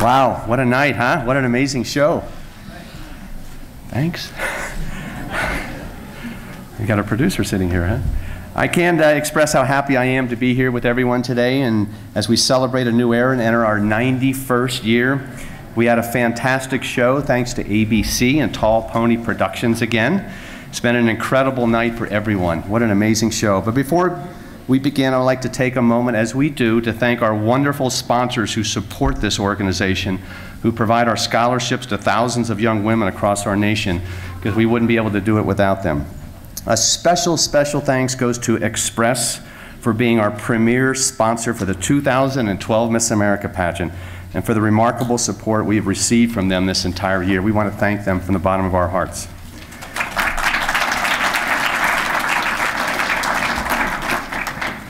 Wow, what a night, huh? What an amazing show. Thanks. We got a producer sitting here, huh? I can uh, express how happy I am to be here with everyone today, and as we celebrate a new era and enter our 91st year, we had a fantastic show thanks to ABC and Tall Pony Productions again. It's been an incredible night for everyone. What an amazing show. But before we begin, I would like to take a moment, as we do, to thank our wonderful sponsors who support this organization, who provide our scholarships to thousands of young women across our nation, because we wouldn't be able to do it without them. A special, special thanks goes to Express for being our premier sponsor for the 2012 Miss America pageant and for the remarkable support we have received from them this entire year. We want to thank them from the bottom of our hearts.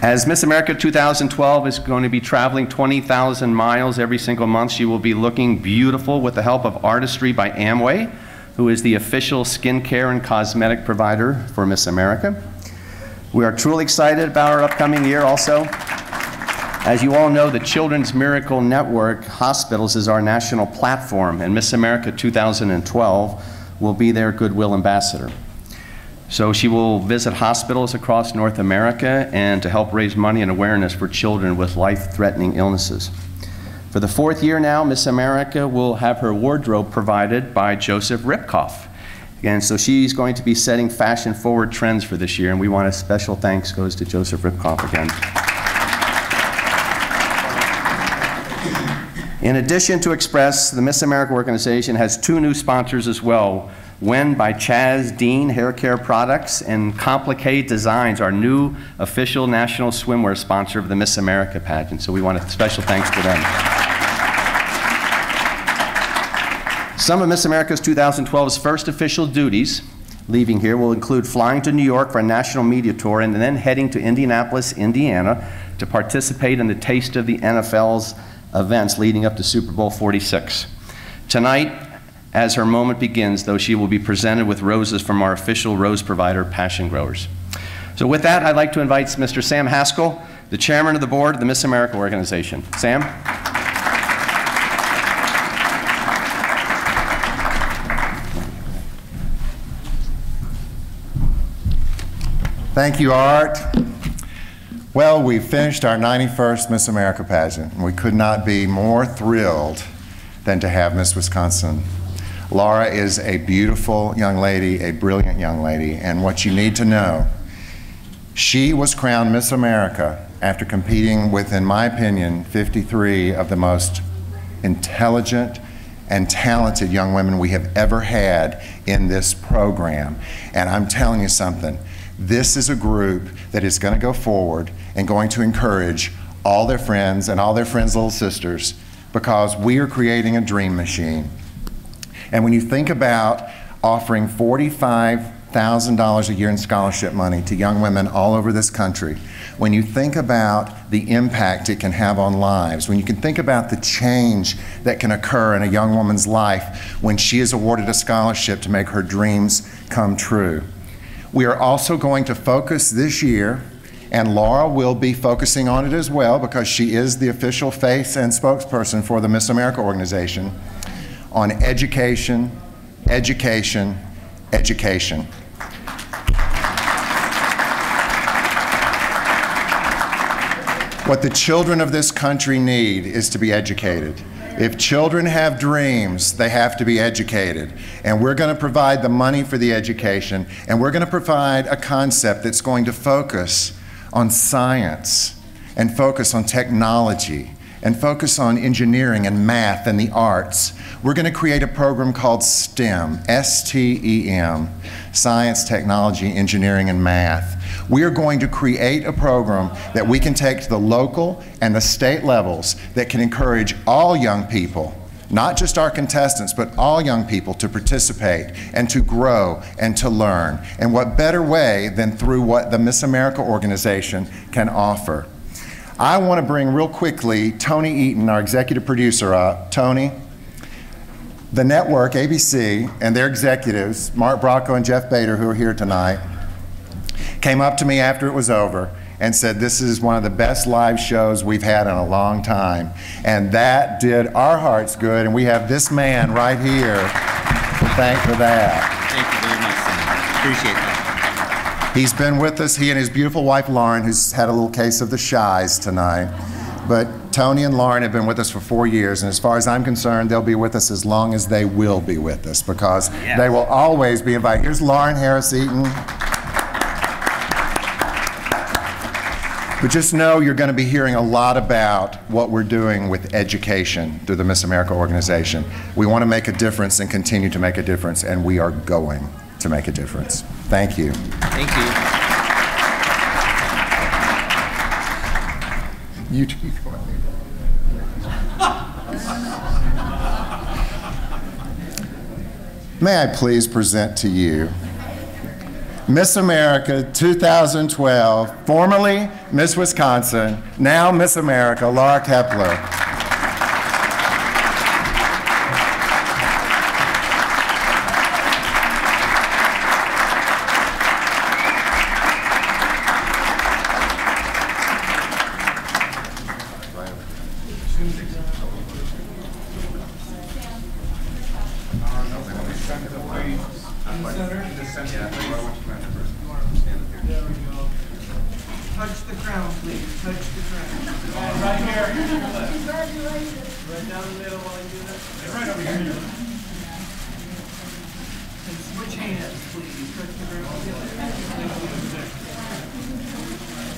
As Miss America 2012 is going to be traveling 20,000 miles every single month, she will be looking beautiful with the help of Artistry by Amway who is the official skincare and cosmetic provider for Miss America. We are truly excited about our upcoming year also. As you all know, the Children's Miracle Network Hospitals is our national platform, and Miss America 2012 will be their Goodwill Ambassador. So she will visit hospitals across North America and to help raise money and awareness for children with life-threatening illnesses. For the fourth year now, Miss America will have her wardrobe provided by Joseph Ribkoff. And so she's going to be setting fashion forward trends for this year, and we want a special thanks goes to Joseph Ribkoff again. In addition to Express, the Miss America organization has two new sponsors as well. Wen by Chaz Dean Hair Care Products and Complicate Designs, our new official national swimwear sponsor of the Miss America pageant. So we want a special thanks to them. Some of Miss America's 2012's first official duties leaving here will include flying to New York for a national media tour and then heading to Indianapolis, Indiana to participate in the Taste of the NFL's events leading up to Super Bowl 46. Tonight, as her moment begins, though, she will be presented with roses from our official rose provider, Passion Growers. So with that, I'd like to invite Mr. Sam Haskell, the chairman of the board of the Miss America organization. Sam? Thank you, Art. Well, we finished our 91st Miss America pageant, and we could not be more thrilled than to have Miss Wisconsin. Laura is a beautiful young lady, a brilliant young lady, and what you need to know, she was crowned Miss America after competing with, in my opinion, 53 of the most intelligent and talented young women we have ever had in this program. And I'm telling you something, this is a group that is going to go forward and going to encourage all their friends and all their friends' little sisters because we are creating a dream machine. And when you think about offering $45,000 a year in scholarship money to young women all over this country, when you think about the impact it can have on lives, when you can think about the change that can occur in a young woman's life when she is awarded a scholarship to make her dreams come true. We are also going to focus this year, and Laura will be focusing on it as well because she is the official face and spokesperson for the Miss America organization, on education, education, education. What the children of this country need is to be educated. If children have dreams, they have to be educated. And we're going to provide the money for the education, and we're going to provide a concept that's going to focus on science and focus on technology and focus on engineering and math and the arts. We're going to create a program called STEM, S T E M, Science, Technology, Engineering, and Math. We are going to create a program that we can take to the local and the state levels that can encourage all young people, not just our contestants, but all young people to participate and to grow and to learn. And what better way than through what the Miss America organization can offer? I want to bring real quickly Tony Eaton, our executive producer, up. Tony, the network, ABC, and their executives, Mark Bracco and Jeff Bader, who are here tonight, came up to me after it was over and said, This is one of the best live shows we've had in a long time. And that did our hearts good, and we have this man right here to thank for that. Thank you very much. Appreciate that. He's been with us, he and his beautiful wife Lauren, who's had a little case of the shies tonight. But Tony and Lauren have been with us for four years, and as far as I'm concerned, they'll be with us as long as they will be with us because they will always be invited. Here's Lauren Harris Eaton. But just know you're going to be hearing a lot about what we're doing with education through the Miss America organization. We want to make a difference and continue to make a difference, and we are going to make a difference. Thank you. Thank you. You too. May I please present to you Miss America 2012, formerly Miss Wisconsin, now Miss America, Laura Kaeppeler. Right down the middle while do that. Right over here. And switch hands, please.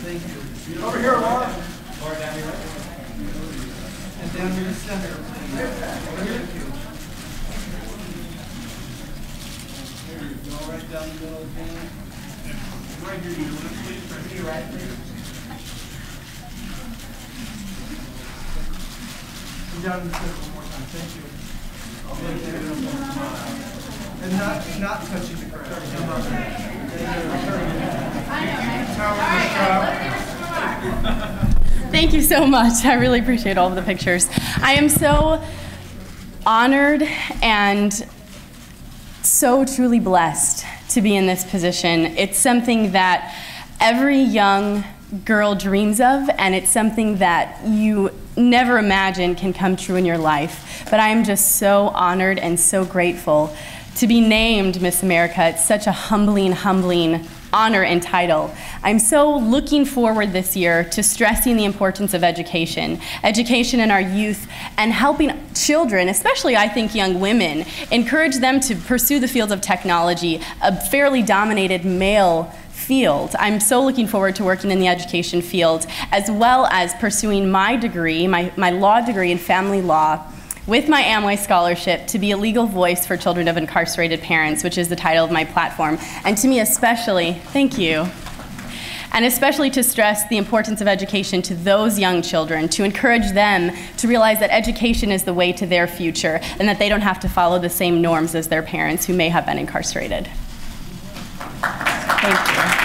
Thank you. Over here, Laura. Laura, down here. And down the center. Thank you. Go. Right down the middle. Right here, you want to please, right here, right. Down in the center one more time, thank you. Thank you. And not, not touching the ground. Thank you so much. I really appreciate all of the pictures. I am so honored and so truly blessed to be in this position. It's something that every young girl dreams of, and it's something that you never imagined can come true in your life. But I am just so honored and so grateful to be named Miss America. It's such a humbling, humbling honor and title. I'm so looking forward this year to stressing the importance of education, education in our youth, and helping children, especially I think young women, encourage them to pursue the fields of technology, a fairly dominated male field. I'm so looking forward to working in the education field, as well as pursuing my degree, my, my law degree in family law with my Amway scholarship to be a legal voice for children of incarcerated parents, which is the title of my platform. And to me, especially, thank you. And especially to stress the importance of education to those young children, to encourage them to realize that education is the way to their future and that they don't have to follow the same norms as their parents who may have been incarcerated. Thank you.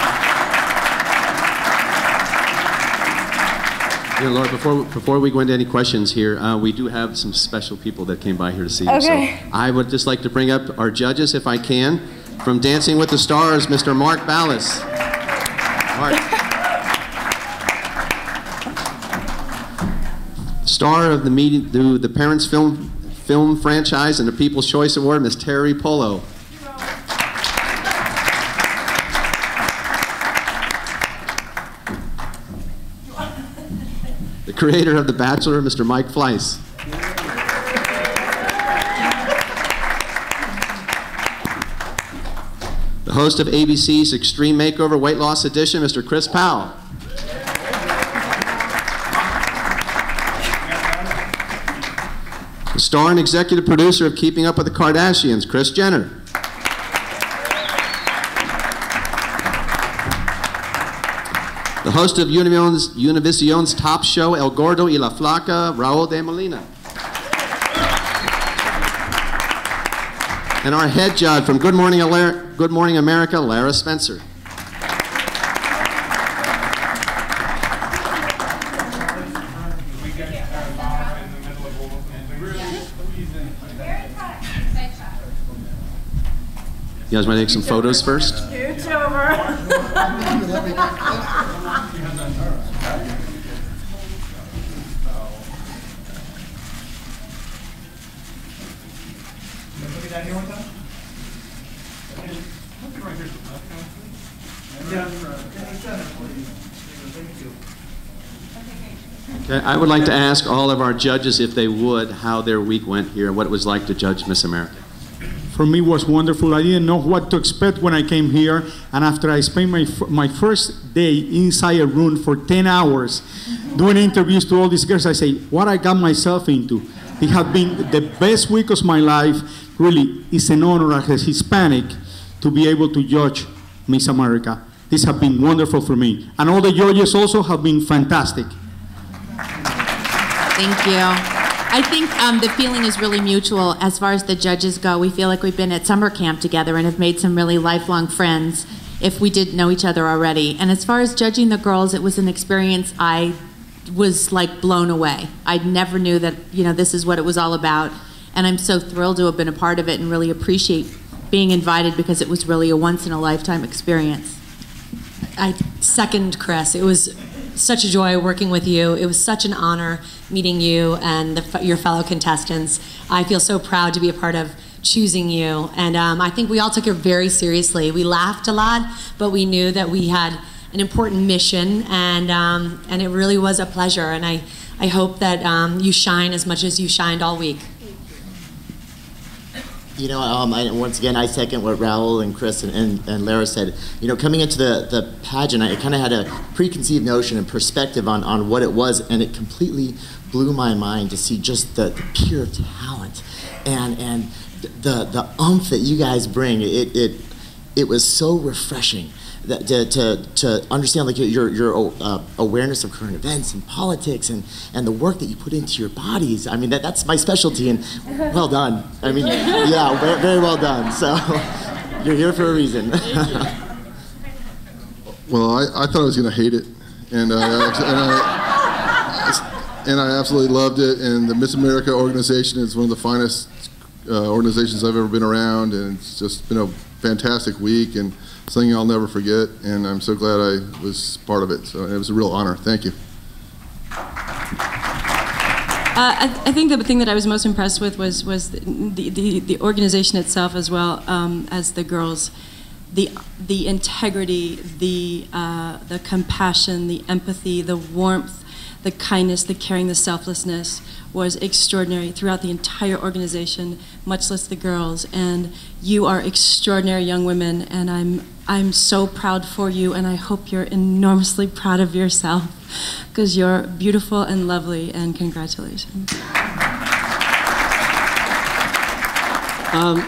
Yeah, Laura, before, before we go into any questions here, uh, we do have some special people that came by here to see you. Okay. So I would just like to bring up our judges, if I can. From Dancing with the Stars, Mr. Mark Ballas. Mark. Star of the, media, the, the Parents Film, Film Franchise and the People's Choice Award, Miss Teri Polo. Creator of The Bachelor, Mr. Mike Fleiss. The host of ABC's Extreme Makeover Weight Loss Edition, Mr. Chris Powell. The star and executive producer of Keeping Up with the Kardashians, Kris Jenner. Host of Univision's, Univision's top show, El Gordo y la Flaca, Raul de Molina. And our head judge from Good Morning, Good Morning America, Lara Spencer. You guys want to take some photos first? Scooch over. Look here one time. Look right here. Yeah, in the center, please. Thank you. Okay, I would like to ask all of our judges, if they would, how their week went here, and what it was like to judge Miss America. for me was wonderful. I didn't know what to expect when I came here, and after I spent my my first day inside a room for 10 hours doing interviews to all these girls, I say, what I got myself into. It has been the best week of my life. Really, it's an honor as a Hispanic to be able to judge Miss America. This has been wonderful for me, and all the judges also have been fantastic. Thank you. I think um, the feeling is really mutual as far as the judges go. We feel like we've been at summer camp together and have made some really lifelong friends if we didn't know each other already. And as far as judging the girls, it was an experience I was like blown away. I never knew that, you know, this is what it was all about. And I'm so thrilled to have been a part of it and really appreciate being invited because it was really a once in a lifetime experience. I second Kris. It was such a joy working with you. It was such an honor meeting you and the, your fellow contestants. I feel so proud to be a part of choosing you. And um, I think we all took it very seriously. We laughed a lot, but we knew that we had an important mission, and, um, and it really was a pleasure. And I, I hope that um, you shine as much as you shined all week. You know, um, I, once again, I second what Raul and Kris and, and, and Lara said. You know, coming into the, the pageant, I kind of had a preconceived notion and perspective on, on what it was, and it completely blew my mind to see just the, the pure talent and, and the, the umph that you guys bring. It, it, it was so refreshing to, to, to understand like your, your uh, awareness of current events and politics and, and the work that you put into your bodies. I mean, that, that's my specialty, and well done. I mean, yeah, very, very well done. So you're here for a reason. Well, I, I thought I was going to hate it, and I, and I and I absolutely loved it. And the Miss America organization is one of the finest uh, organizations I've ever been around, and it's just been a fantastic week and something I'll never forget. And I'm so glad I was part of it. So it was a real honor. Thank you. Uh, I, I think the thing that I was most impressed with was was the the, the organization itself as well um, as the girls, the the integrity, the uh, the compassion, the empathy, the warmth, the kindness, the caring, the selflessness was extraordinary throughout the entire organization, much less the girls. And you are extraordinary young women, and I'm I'm so proud for you, and I hope you're enormously proud of yourself because you're beautiful and lovely, and congratulations. Um,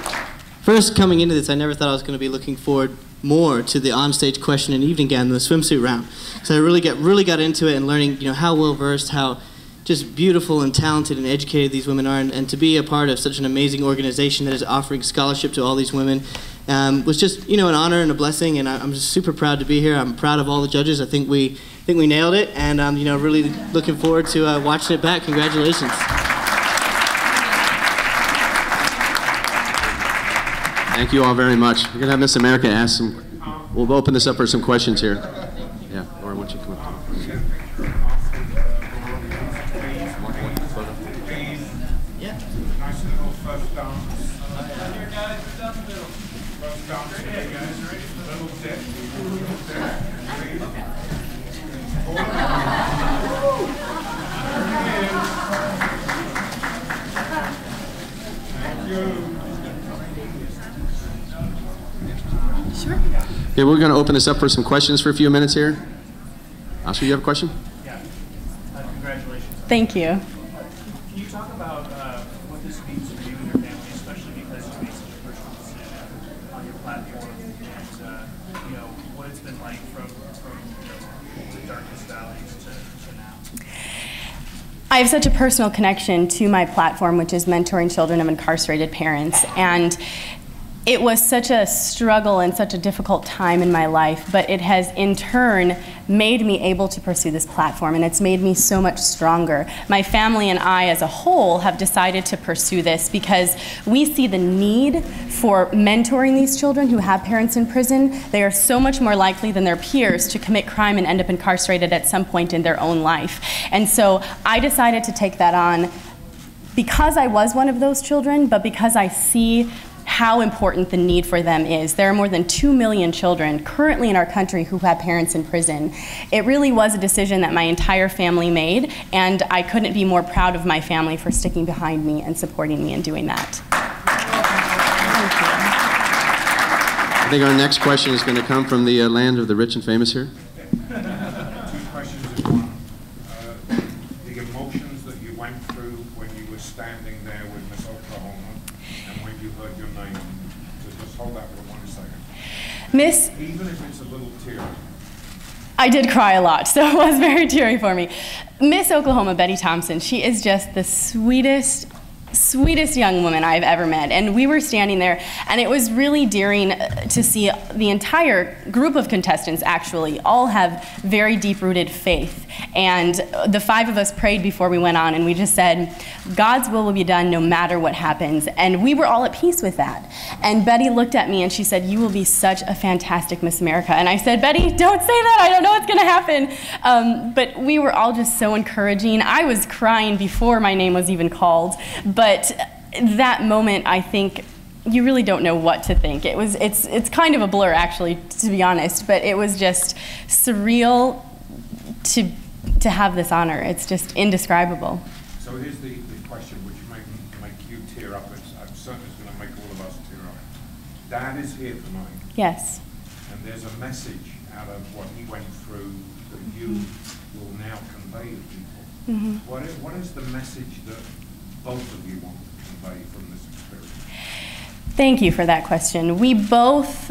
first, coming into this, I never thought I was going to be looking forward more to the onstage question and evening gown than the swimsuit round. So I really get really got into it and learning, you know, how well versed, how just beautiful and talented and educated these women are, and, and, to be a part of such an amazing organization that is offering scholarship to all these women um, was just you know an honor and a blessing, and I, am just super proud to be here. I'm proud of all the judges. I think we I think we nailed it, and um, you know really looking forward to uh, watching it back. Congratulations. Thank you all very much. We're gonna have Miss America ask some. We'll open this up for some questions here. Okay, we're going to open this up for some questions for a few minutes here. Oscar, you have a question? Yeah. Uh, congratulations. Thank you. Can you talk about uh, what this means to you and your family, especially because you made such a personal decision on your platform, and uh, you know what it's been like from from you know, the darkest valleys to, to now. I have such a personal connection to my platform, which is mentoring children of incarcerated parents. And it was such a struggle and such a difficult time in my life, but it has in turn made me able to pursue this platform and it's made me so much stronger. My family and I, as a whole, have decided to pursue this because we see the need for mentoring these children who have parents in prison. They are so much more likely than their peers to commit crime and end up incarcerated at some point in their own life. And so I decided to take that on because I was one of those children, but because I see how important the need for them is. There are more than 2 million children currently in our country who have parents in prison. It really was a decision that my entire family made, and I couldn't be more proud of my family for sticking behind me and supporting me in doing that. I think our next question is going to come from the uh, land of the rich and famous here. Two questions in one. Uh, The emotions that you went through when you were standing there with Miss Oklahoma and when you heard your name. So just hold that for one second. Miss Even if it's a little tear. I did cry a lot, so it was very teary for me. Miss Oklahoma, Betty Thompson, she is just the sweetest, sweetest young woman I've ever met. And we were standing there, and it was really dearing uh, to see the entire group of contestants actually all have very deep rooted faith. And the five of us prayed before we went on, and we just said, God's will will be done no matter what happens. And we were all at peace with that. And Betty looked at me and she said, You will be such a fantastic Miss America. And I said, Betty, don't say that. I don't know what's going to happen. Um, but we were all just so encouraging. I was crying before my name was even called. But that moment, I think, you really don't know what to think. It was it's it's kind of a blur actually to be honest, but it was just surreal to to have this honor. It's just indescribable. So here's the, the question which might make you tear up. It's, I'm certain it's going to make all of us tear up. Dad is here for tonight. Yes. And there's a message out of what he went through that you will now convey to people. Mhm. What is, what is the message that both of you want to convey from this experience? Thank you for that question. We both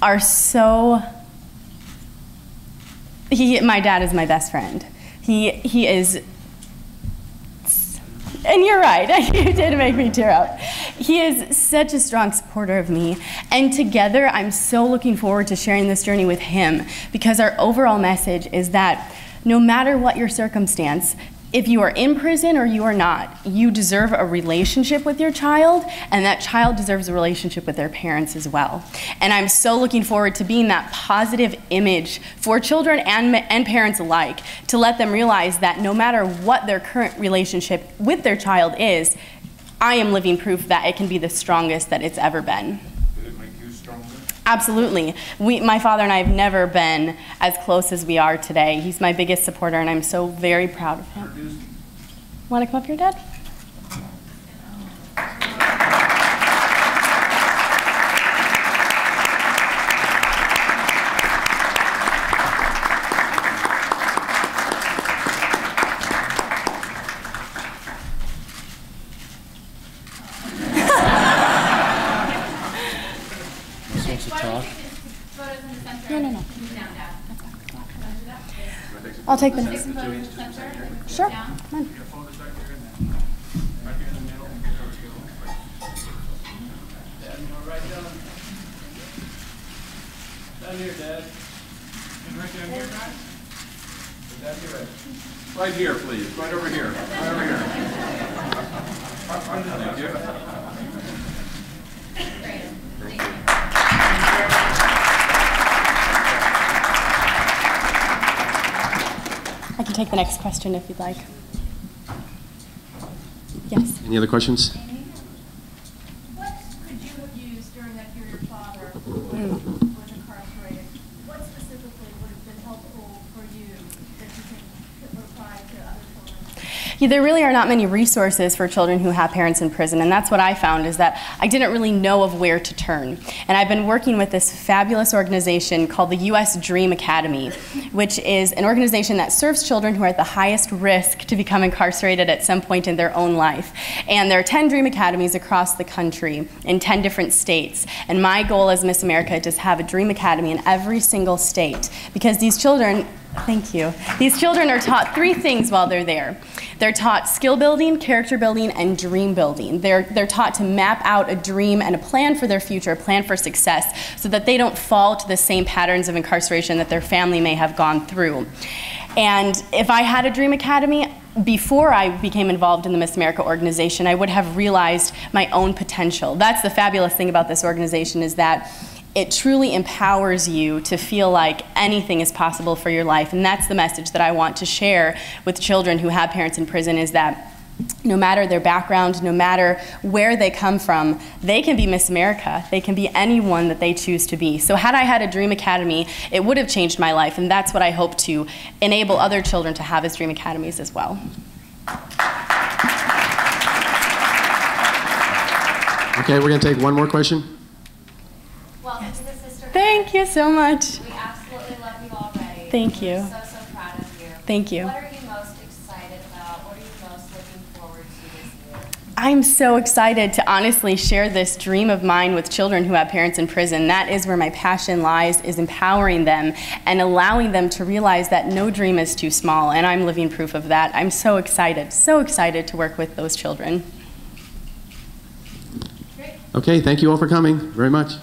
are so. He, my dad is my best friend. He, he is. And you're right, you did make me tear up. He is such a strong supporter of me. And together, I'm so looking forward to sharing this journey with him because our overall message is that no matter what your circumstance, if you are in prison or you are not, you deserve a relationship with your child, and that child deserves a relationship with their parents as well. And I'm so looking forward to being that positive image for children and, and parents alike to let them realize that no matter what their current relationship with their child is, I am living proof that it can be the strongest that it's ever been. Did it make you stronger? Absolutely. We, my father and I have never been as close as we are today. He's my biggest supporter, and I'm so very proud of him. Want to come up here, Dad? Take the next. Sure. Come on. Down here, Dad. And right down here, Dad? Dad, you ready? Right here, please. Right over here. Right over here. Thank you. Take the next question if you'd like. Yes. Any other questions? What could you have used during that period your father Mm. was incarcerated? What specifically would have been helpful for you that you could, could apply to other children? Yeah, there really are not many resources for children who have parents in prison, and that's what I found is that I didn't really know of where to turn. And I've been working with this fabulous organization called the U.S. Dream Academy, which is an organization that serves children who are at the highest risk to become incarcerated at some point in their own life. And there are 10 Dream Academies across the country in 10 different states. And my goal as Miss America is to have a Dream Academy in every single state because these children Thank you. These children are taught three things while they're there. They're taught skill building, character building, and dream building. They're, they're taught to map out a dream and a plan for their future, a plan for success, so that they don't fall to the same patterns of incarceration that their family may have gone through. And if I had a Dream Academy, before I became involved in the Miss America organization, I would have realized my own potential. That's the fabulous thing about this organization is that it truly empowers you to feel like anything is possible for your life. And that's the message that I want to share with children who have parents in prison is that no matter their background, no matter where they come from, they can be Miss America. They can be anyone that they choose to be. So, had I had a Dream Academy, it would have changed my life, and that's what I hope to enable other children to have as Dream Academies as well. Okay, we're going to take one more question. Welcome to the Sister. Thank you so much. We absolutely love you already. Thank you. We're so, so proud of you. Thank you. What are you most excited about? What are you most looking forward to this year? I'm so excited to honestly share this dream of mine with children who have parents in prison. That is where my passion lies, is empowering them and allowing them to realize that no dream is too small, and I'm living proof of that. I'm so excited, so excited to work with those children. Okay, thank you all for coming very much.